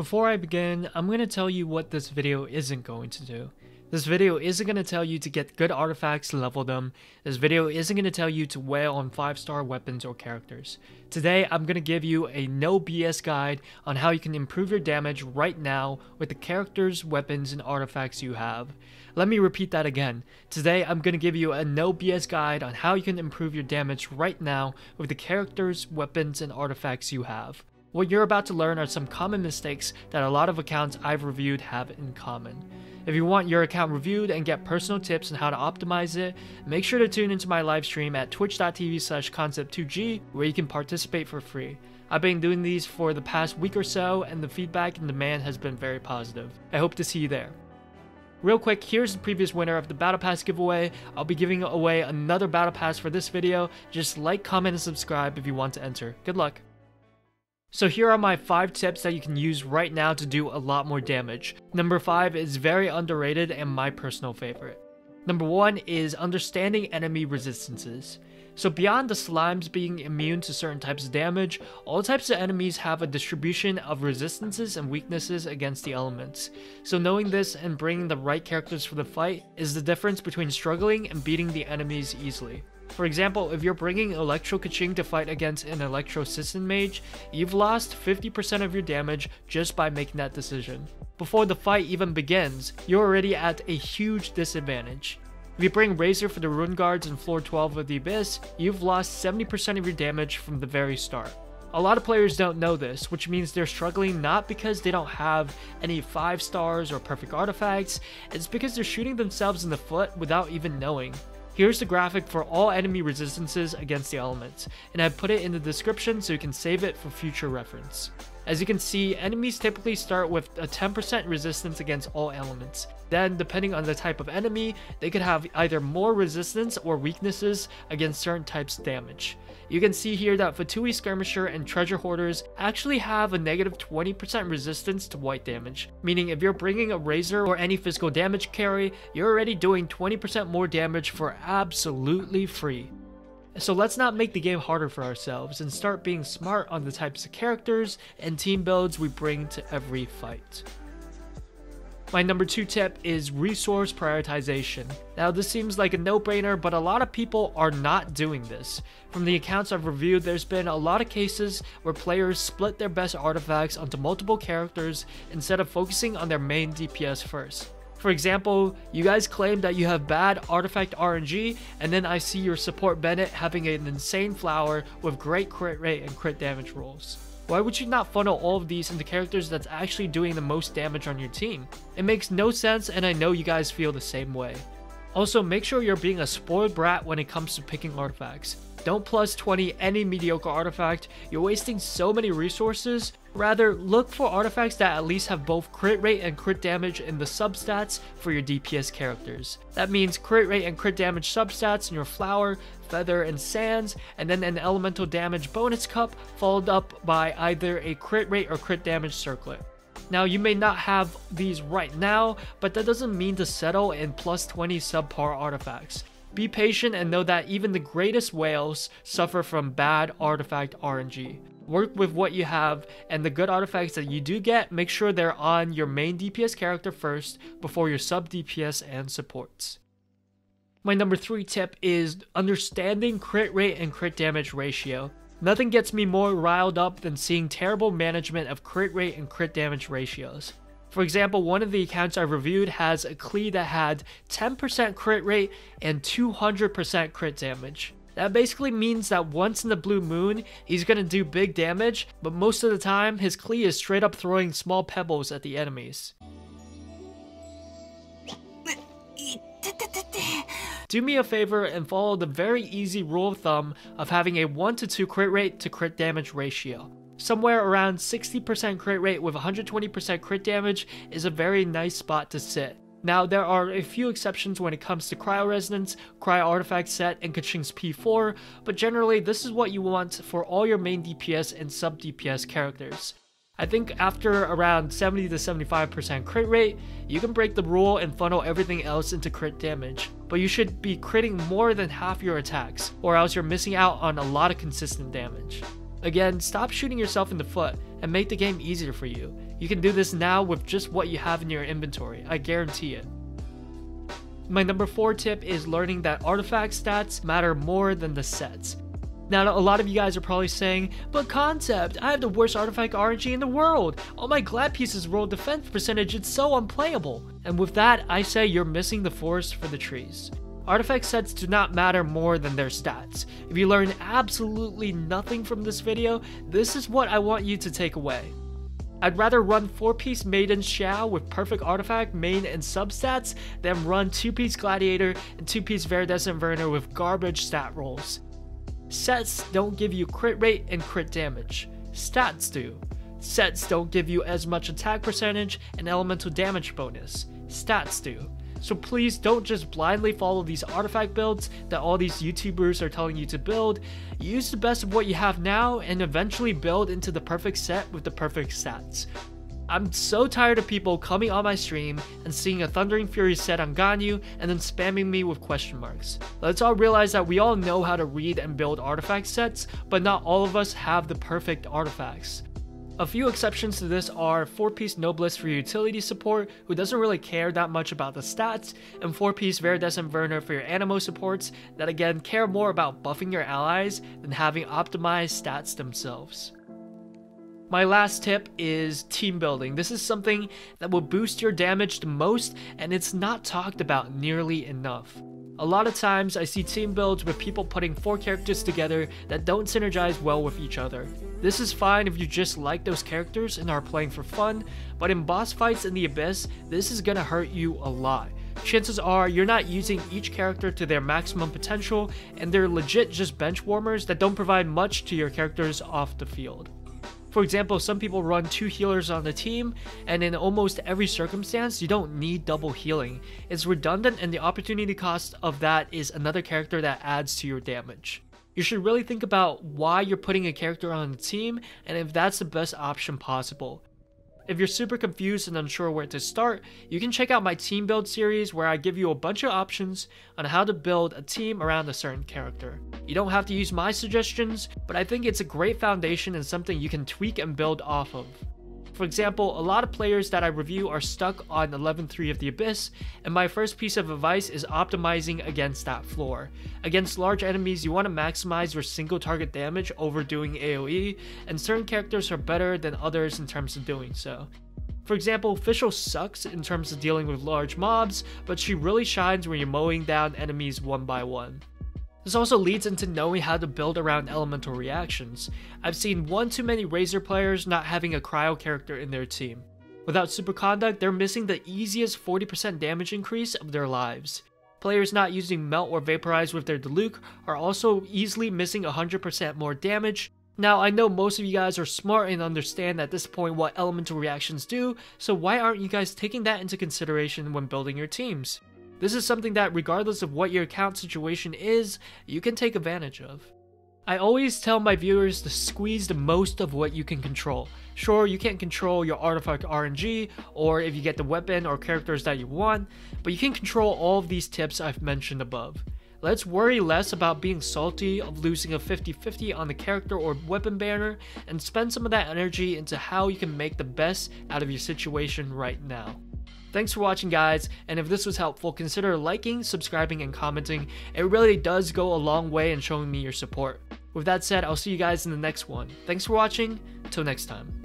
Before I begin, I'm going to tell you what this video isn't going to do. This video isn't going to tell you to get good artifacts level them. This video isn't going to tell you to whale on 5 star weapons or characters. Today, I'm going to give you a no BS guide on how you can improve your damage right now with the characters, weapons, and artifacts you have. Let me repeat that again. Today, I'm going to give you a no BS guide on how you can improve your damage right now with the characters, weapons, and artifacts you have. What you're about to learn are some common mistakes that a lot of accounts I've reviewed have in common. If you want your account reviewed and get personal tips on how to optimize it, make sure to tune into my live stream at twitch.tv slash concept2g where you can participate for free. I've been doing these for the past week or so and the feedback and demand has been very positive. I hope to see you there. Real quick, here's the previous winner of the Battle Pass giveaway. I'll be giving away another Battle Pass for this video. Just like, comment, and subscribe if you want to enter. Good luck. So here are my 5 tips that you can use right now to do a lot more damage. Number 5 is very underrated and my personal favorite. Number 1 is understanding enemy resistances. So beyond the slimes being immune to certain types of damage, all types of enemies have a distribution of resistances and weaknesses against the elements. So knowing this and bringing the right characters for the fight is the difference between struggling and beating the enemies easily. For example, if you're bringing Electro Keqing to fight against an Electro Abyss Mage, you've lost 50% of your damage just by making that decision. Before the fight even begins, you're already at a huge disadvantage. If you bring Razor for the Ruin Guards in floor 12 of the Abyss, you've lost 70% of your damage from the very start. A lot of players don't know this, which means they're struggling not because they don't have any 5 stars or perfect artifacts, it's because they're shooting themselves in the foot without even knowing. Here's the graphic for all enemy resistances against the elements, and I've put it in the description so you can save it for future reference. As you can see, enemies typically start with a 10% resistance against all elements. Then, depending on the type of enemy, they could have either more resistance or weaknesses against certain types of damage. You can see here that Fatui Skirmisher and Treasure Hoarders actually have a negative 20% resistance to white damage, meaning if you're bringing a Razor or any physical damage carry, you're already doing 20% more damage for absolutely free. So let's not make the game harder for ourselves and start being smart on the types of characters and team builds we bring to every fight. My number two tip is resource prioritization. Now this seems like a no-brainer, but a lot of people are not doing this. From the accounts I've reviewed, there's been a lot of cases where players split their best artifacts onto multiple characters instead of focusing on their main DPS first. For example, you guys claim that you have bad artifact RNG, and then I see your support Bennett having an insane flower with great crit rate and crit damage rolls. Why would you not funnel all of these into characters that's actually doing the most damage on your team? It makes no sense and I know you guys feel the same way. Also, make sure you're being a spoiled brat when it comes to picking artifacts. Don't plus 20 any mediocre artifact, you're wasting so many resources. Rather, look for artifacts that at least have both crit rate and crit damage in the substats for your DPS characters. That means crit rate and crit damage substats in your flower, feather, and sands, and then an elemental damage bonus cup followed up by either a crit rate or crit damage circlet. Now, you may not have these right now, but that doesn't mean to settle in plus 20 subpar artifacts. Be patient and know that even the greatest whales suffer from bad artifact RNG. Work with what you have, and the good artifacts that you do get, make sure they're on your main DPS character first before your sub DPS and supports. My number 3 tip is understanding crit rate and crit damage ratio. Nothing gets me more riled up than seeing terrible management of crit rate and crit damage ratios. For example, one of the accounts I reviewed has a Klee that had 10% crit rate and 200% crit damage. That basically means that once in the blue moon, he's gonna do big damage, but most of the time, his Klee is straight up throwing small pebbles at the enemies. Do me a favor and follow the very easy rule of thumb of having a 1 to 2 crit rate to crit damage ratio. Somewhere around 60% crit rate with 120% crit damage is a very nice spot to sit. Now, there are a few exceptions when it comes to Cryo Resonance, Cryo Artifact Set, and Keqing's P4, but generally this is what you want for all your main DPS and sub DPS characters. I think after around 70 to 75% crit rate, you can break the rule and funnel everything else into crit damage. But you should be critting more than half your attacks, or else you're missing out on a lot of consistent damage. Again, stop shooting yourself in the foot and make the game easier for you. You can do this now with just what you have in your inventory, I guarantee it. My number 4 tip is learning that artifact stats matter more than the sets. Now, a lot of you guys are probably saying, but Concept, I have the worst artifact RNG in the world. All my glad pieces roll defense percentage, it's so unplayable. And with that, I say you're missing the forest for the trees. Artifact sets do not matter more than their stats. If you learn absolutely nothing from this video, this is what I want you to take away. I'd rather run 4-piece Maiden Xiao with perfect artifact, main, and substats than run 2-piece Gladiator and 2-piece Viridescent Venerer with garbage stat rolls. Sets don't give you crit rate and crit damage. Stats do. Sets don't give you as much attack percentage and elemental damage bonus. Stats do. So please don't just blindly follow these artifact builds that all these YouTubers are telling you to build. Use the best of what you have now and eventually build into the perfect set with the perfect stats. I'm so tired of people coming on my stream and seeing a Thundering Fury set on Ganyu and then spamming me with question marks. Let's all realize that we all know how to read and build artifact sets, but not all of us have the perfect artifacts. A few exceptions to this are 4-piece Noblesse for utility support, who doesn't really care that much about the stats, and 4-piece Viridescent Venerer for your Anemo supports that again care more about buffing your allies than having optimized stats themselves. My last tip is team building. This is something that will boost your damage the most and it's not talked about nearly enough. A lot of times I see team builds with people putting four characters together that don't synergize well with each other. This is fine if you just like those characters and are playing for fun, but in boss fights in the Abyss, this is gonna hurt you a lot. Chances are you're not using each character to their maximum potential, and they're legit just bench warmers that don't provide much to your characters off the field. For example, some people run two healers on the team, and in almost every circumstance, you don't need double healing. It's redundant and the opportunity cost of that is another character that adds to your damage. You should really think about why you're putting a character on the team and if that's the best option possible. If you're super confused and unsure where to start, you can check out my team build series where I give you a bunch of options on how to build a team around a certain character. You don't have to use my suggestions, but I think it's a great foundation and something you can tweak and build off of. For example, a lot of players that I review are stuck on 11.3 of the Abyss, and my first piece of advice is optimizing against that floor. Against large enemies, you want to maximize your single target damage over doing AoE, and certain characters are better than others in terms of doing so. For example, Fischl sucks in terms of dealing with large mobs, but she really shines when you're mowing down enemies one by one. This also leads into knowing how to build around elemental reactions. I've seen one too many Razor players not having a cryo character in their team. Without superconduct, they're missing the easiest 40% damage increase of their lives. Players not using Melt or Vaporize with their Diluc are also easily missing 100% more damage. Now, I know most of you guys are smart and understand at this point what elemental reactions do, so why aren't you guys taking that into consideration when building your teams? This is something that regardless of what your account situation is, you can take advantage of. I always tell my viewers to squeeze the most of what you can control. Sure, you can't control your artifact RNG, or if you get the weapon or characters that you want, but you can control all of these tips I've mentioned above. Let's worry less about being salty of losing a 50-50 on the character or weapon banner, and spend some of that energy into how you can make the best out of your situation right now. Thanks for watching guys, and if this was helpful, consider liking, subscribing, and commenting. It really does go a long way in showing me your support. With that said, I'll see you guys in the next one. Thanks for watching, until next time.